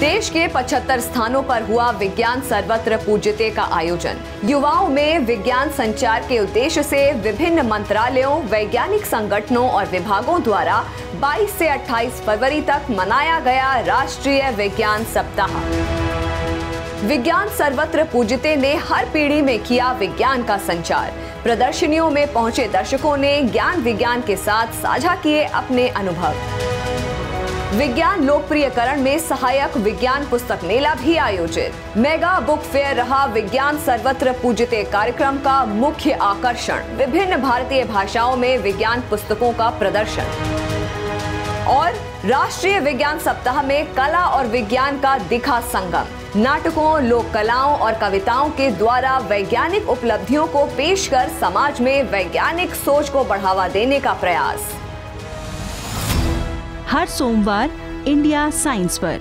देश के 75 स्थानों पर हुआ विज्ञान सर्वत्र पूज्यते का आयोजन। युवाओं में विज्ञान संचार के उद्देश्य से विभिन्न मंत्रालयों, वैज्ञानिक संगठनों और विभागों द्वारा 22 से 28 फरवरी तक मनाया गया राष्ट्रीय विज्ञान सप्ताह। विज्ञान सर्वत्र पूजते ने हर पीढ़ी में किया विज्ञान का संचार। प्रदर्शनियों में पहुँचे दर्शकों ने ज्ञान विज्ञान के साथ साझा किए अपने अनुभव। विज्ञान लोकप्रियकरण में सहायक विज्ञान पुस्तक मेला भी आयोजित। मेगा बुक फेयर रहा विज्ञान सर्वत्र पूजते कार्यक्रम का मुख्य आकर्षण। विभिन्न भारतीय भाषाओं में विज्ञान पुस्तकों का प्रदर्शन। और राष्ट्रीय विज्ञान सप्ताह में कला और विज्ञान का दिखा संगम। नाटकों, लोक कलाओं और कविताओं के द्वारा वैज्ञानिक उपलब्धियों को पेश कर समाज में वैज्ञानिक सोच को बढ़ावा देने का प्रयास। हर सोमवार इंडिया साइंस पर।